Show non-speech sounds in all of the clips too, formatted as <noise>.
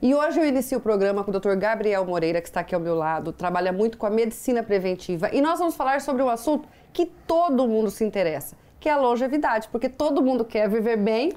E hoje eu inicio o programa com o Dr. Gabriel Moreira, que está aqui ao meu lado, trabalha muito com a medicina preventiva. E nós vamos falar sobre um assunto que todo mundo se interessa, que é a longevidade, porque todo mundo quer viver bem,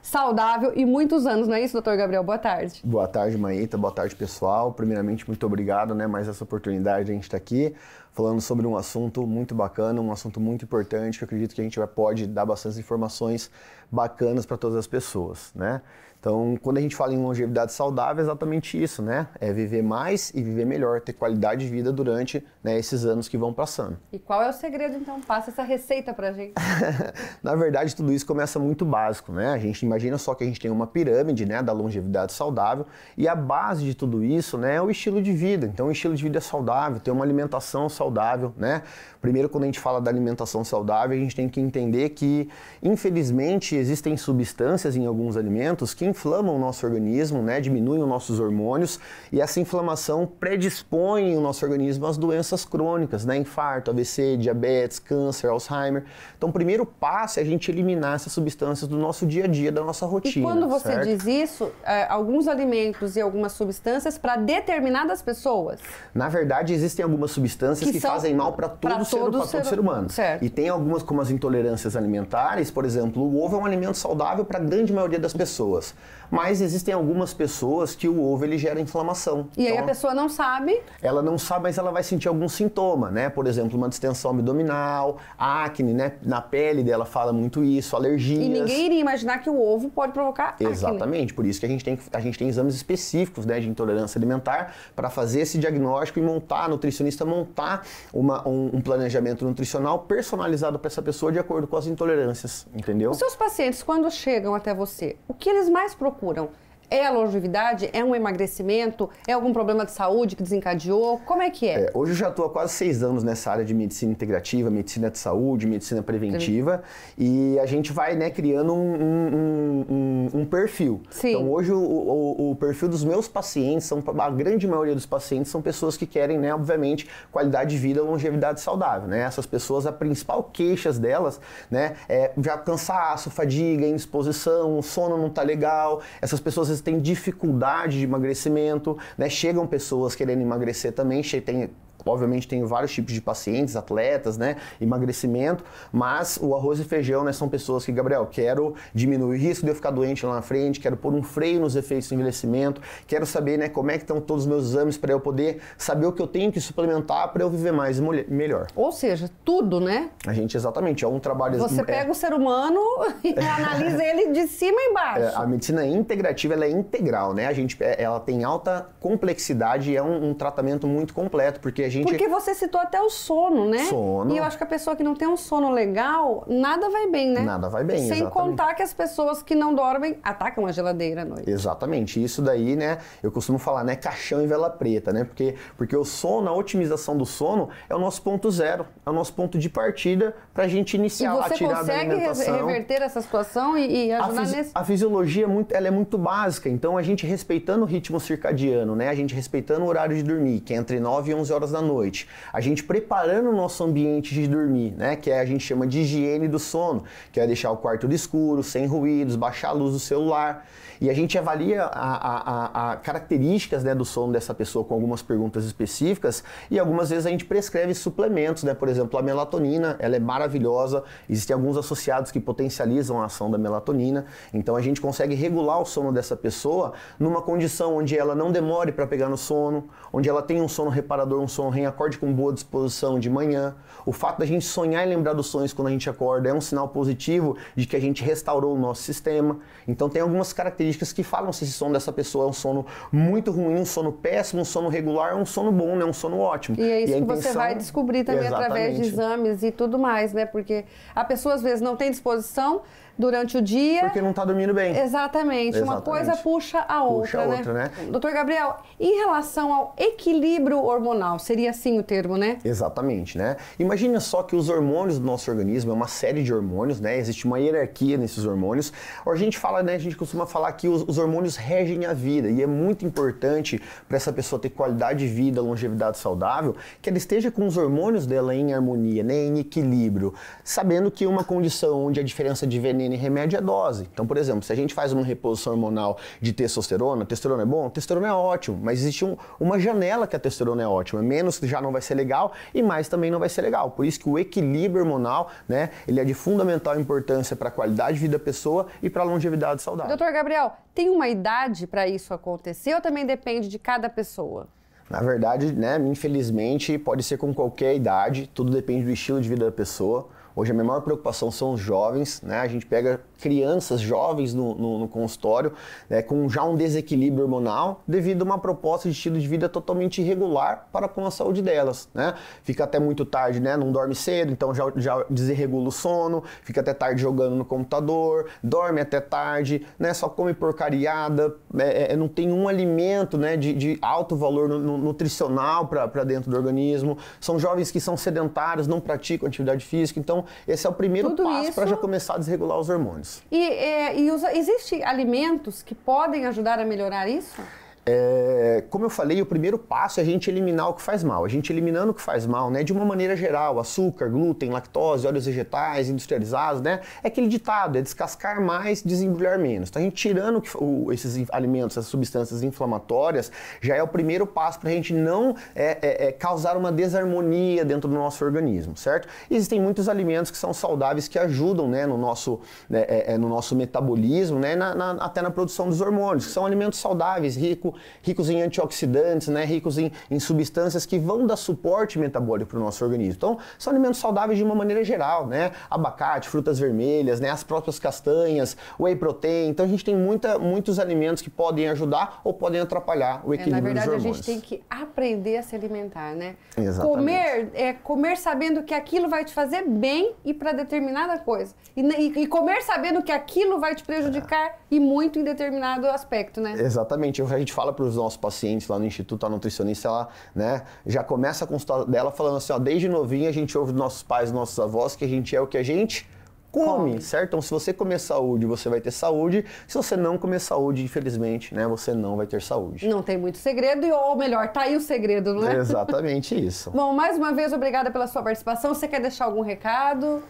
saudável e muitos anos, não é isso, doutor Gabriel? Boa tarde. Boa tarde, Maíta. Boa tarde, pessoal. Primeiramente, muito obrigado, né, mais essa oportunidade de a gente estar aqui falando sobre um assunto muito bacana, um assunto muito importante, que eu acredito que a gente pode dar bastante informações bacanas para todas as pessoas, né? Então, quando a gente fala em longevidade saudável, é exatamente isso, né? É viver mais e viver melhor, ter qualidade de vida durante né, esses anos que vão passando. E qual é o segredo, então? Passa essa receita pra gente. <laughs> Na verdade, tudo isso começa muito básico, né? A gente imagina só que a gente tem uma pirâmide, né, da longevidade saudável, e a base de tudo isso, né, é o estilo de vida. Então, o estilo de vida é saudável, ter uma alimentação saudável, né? Primeiro, quando a gente fala da alimentação saudável, a gente tem que entender que, infelizmente, existem substâncias em alguns alimentos que inflamam o nosso organismo, né, diminuem os nossos hormônios e essa inflamação predispõe o nosso organismo às doenças crônicas, né, infarto, AVC, diabetes, câncer, Alzheimer. Então, o primeiro passo é a gente eliminar essas substâncias do nosso dia a dia, da nossa rotina. E quando você certo? diz isso, é, alguns alimentos e algumas substâncias para determinadas pessoas? Na verdade, existem algumas substâncias que, que fazem mal para todo, todo, ser, todo ser, ser humano. Certo. E tem algumas, como as intolerâncias alimentares, por exemplo, o ovo é um alimento saudável para a grande maioria das pessoas. Mas existem algumas pessoas que o ovo ele gera inflamação. E então, aí a pessoa não sabe? Ela não sabe, mas ela vai sentir algum sintoma, né? Por exemplo, uma distensão abdominal, acne, né? Na pele dela fala muito isso, alergias. E ninguém iria imaginar que o ovo pode provocar acne. Exatamente, por isso que a gente tem, a gente tem exames específicos né, de intolerância alimentar para fazer esse diagnóstico e montar, a nutricionista montar uma, um, um planejamento nutricional personalizado para essa pessoa de acordo com as intolerâncias, entendeu? Os seus pacientes, quando chegam até você, o que eles mais procuram? É a longevidade? É um emagrecimento? É algum problema de saúde que desencadeou? Como é que é? é hoje eu já estou há quase seis anos nessa área de medicina integrativa, medicina de saúde, medicina preventiva. E a gente vai né, criando um, um, um, um perfil. Sim. Então hoje o, o, o, perfil dos meus pacientes, são, a grande maioria dos pacientes são pessoas que querem, né, obviamente, qualidade de vida, longevidade saudável. Né? Essas pessoas, a principal queixas delas né, é já cansaço, fadiga, indisposição, o sono não está legal. Essas pessoas vezes têm dificuldade de emagrecimento, né? Chegam pessoas querendo emagrecer também, tem obviamente tem vários tipos de pacientes, atletas, né, emagrecimento, mas o arroz e feijão, né, são pessoas que, Gabriel, quero diminuir o risco de eu ficar doente lá na frente, quero pôr um freio nos efeitos do envelhecimento, quero saber, né, como é que estão todos os meus exames para eu poder saber o que eu tenho que suplementar para eu viver mais e melhor. Ou seja, tudo, né? A gente, exatamente, é um trabalho... Você é, pega o ser humano <laughs> e analisa ele de cima e embaixo. É, a medicina integrativa, ela é integral, né? A gente, é, ela tem alta complexidade e é um, um tratamento muito completo, porque a gente... Porque você citou até o sono, né? Sono. E eu acho que a pessoa que não tem um sono legal, nada vai bem, né? Nada vai bem, Sem exatamente. contar que as pessoas que não dormem atacam a geladeira à noite. Exatamente. Isso daí, né, eu costumo falar, né, caixão e vela preta, né? Porque, porque o sono, a otimização do sono é o nosso ponto zero, é o nosso ponto de partida para a gente iniciar a tirar da alimentação. você consegue reverter essa situação e, e ajudar a nesse... A fisiologia, é muito, ela é muito básica, então a gente respeitando o ritmo circadiano, né, a gente respeitando o horário de dormir, que é entre 9 e 11 horas da noite, a gente preparando o nosso ambiente de dormir, né? Que é, a gente chama de higiene do sono, que é deixar o quarto escuro, sem ruídos, baixar a luz do celular. E a gente avalia a, a, a, características né, do sono dessa pessoa com algumas perguntas específicas e algumas vezes a gente prescreve suplementos, né? Por exemplo, a melatonina, ela é maravilhosa, existem alguns associados que potencializam a ação da melatonina, então a gente consegue regular o sono dessa pessoa numa condição onde ela não demore para pegar no sono, onde ela tenha um sono reparador, um sono REM acorde com boa disposição de manhã. O fato da gente sonhar e lembrar dos sonhos quando a gente acorda é um sinal positivo de que a gente restaurou o nosso sistema. Então tem algumas características que falam se esse sono dessa pessoa é um sono muito ruim, um sono péssimo, um sono regular, um sono bom, né? um sono ótimo. E é isso e que intenção... você vai descobrir também Exatamente. através de exames e tudo mais, né? Porque a pessoa às vezes não tem disposição durante o dia. Porque não está dormindo bem. Exatamente. Exatamente. Uma coisa puxa a outra. Puxa a né? outra, né? Doutor Gabriel, em relação ao equilíbrio hormonal, seria assim o termo, né? Exatamente, né? Imagina só que os hormônios do nosso organismo é uma série de hormônios, né? Existe uma hierarquia nesses hormônios. A gente fala, né? A gente costuma falar que os, os hormônios regem a vida e é muito importante para essa pessoa ter qualidade de vida, longevidade saudável, que ela esteja com os hormônios dela em harmonia, né? Em equilíbrio, sabendo que uma condição onde a diferença de veneno e remédio é dose. Então, por exemplo, se a gente faz uma reposição hormonal de testosterona, testosterona é bom? Testosterona é ótimo, mas existe um, uma janela que a testosterona é ótima. Menos já não vai ser legal e mais também não vai ser legal. Por isso que o equilíbrio hormonal, né, ele é de fundamental importância para a qualidade de vida da pessoa e para a longevidade saudável. Doutor Gabriel, tem uma idade para isso acontecer ou também depende de cada pessoa? Na verdade, né, infelizmente, pode ser com qualquer idade, tudo depende do estilo de vida da pessoa. Hoje a minha maior preocupação são os jovens, né? A gente pega crianças jovens no, no, no consultório né, com já um desequilíbrio hormonal devido a uma proposta de estilo de vida totalmente irregular para com a saúde delas, né? Fica até muito tarde, né? Não dorme cedo, então já, já desregula o sono, fica até tarde jogando no computador, dorme até tarde, né? Só come porcariada, é, é, não tem um alimento, né? De, de alto valor nutricional para dentro do organismo. São jovens que são sedentários, não praticam atividade física, então esse é o primeiro Tudo passo para já começar a desregular os hormônios. E, é, e existe alimentos que podem ajudar a melhorar isso? É, como eu falei, o primeiro passo é a gente eliminar o que faz mal. A gente eliminando o que faz mal, né, de uma maneira geral, açúcar, glúten, lactose, óleos vegetais, industrializados, né, é aquele ditado, é descascar mais, desembrulhar menos. Então, a gente tirando o, esses alimentos, essas substâncias inflamatórias, já é o primeiro passo para a gente não é, é, é, causar uma desarmonia dentro do nosso organismo, certo? existem muitos alimentos que são saudáveis que ajudam, né, no nosso, né, é, é, no nosso metabolismo, né, na, na, até na produção dos hormônios, são alimentos saudáveis, ricos ricos em antioxidantes, né, ricos em, em substâncias que vão dar suporte metabólico para o nosso organismo. Então, são alimentos saudáveis de uma maneira geral, né? Abacate, frutas vermelhas, né, as próprias castanhas, whey protein. Então, a gente tem muita, muitos alimentos que podem ajudar ou podem atrapalhar o equilíbrio é, Na verdade, dos hormônios. a gente tem que aprender a se alimentar, né? Exatamente. Comer, é, comer sabendo que aquilo vai te fazer bem e para determinada coisa. E, e, e, comer sabendo que aquilo vai te prejudicar é. e muito em determinado aspecto, né? Exatamente. A gente fala fala para os nossos pacientes lá no Instituto, a nutricionista, ela né, já começa a consulta dela falando assim, ó, desde novinha a gente ouve dos nossos pais, dos nossos avós, que a gente é o que a gente come, come, certo? Então, se você comer saúde, você vai ter saúde. Se você não comer saúde, infelizmente, né, você não vai ter saúde. Não tem muito segredo, ou melhor, tá aí o segredo, não é? exatamente isso. <laughs> Bom, mais uma vez, obrigada pela sua participação. Você quer deixar algum recado?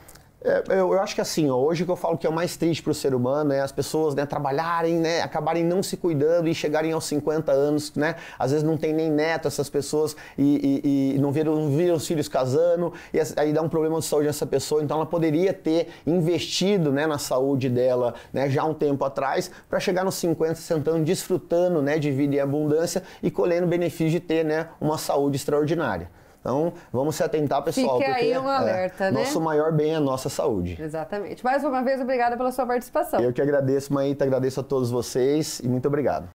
É, eu, eu, acho que assim, ó, hoje que eu falo que é o mais triste para o ser humano é as pessoas né, trabalharem, né, acabarem não se cuidando e chegarem aos 50 anos, né? Às vezes não tem nem neto essas pessoas e, e, e não, viram, não viram os filhos casando e aí dá um problema de saúde nessa pessoa. Então ela poderia ter investido né, na saúde dela né, já um tempo atrás para chegar nos 50, 60 anos desfrutando né, de vida e abundância e colhendo o benefício de ter né, uma saúde extraordinária. Então, vamos se atentar, pessoal. Fique aí um alerta, é, né? Nosso maior bem é a nossa saúde. Exatamente. Mais uma vez, obrigada pela sua participação. Eu que agradeço, Maíta, agradeço a todos vocês e muito obrigado.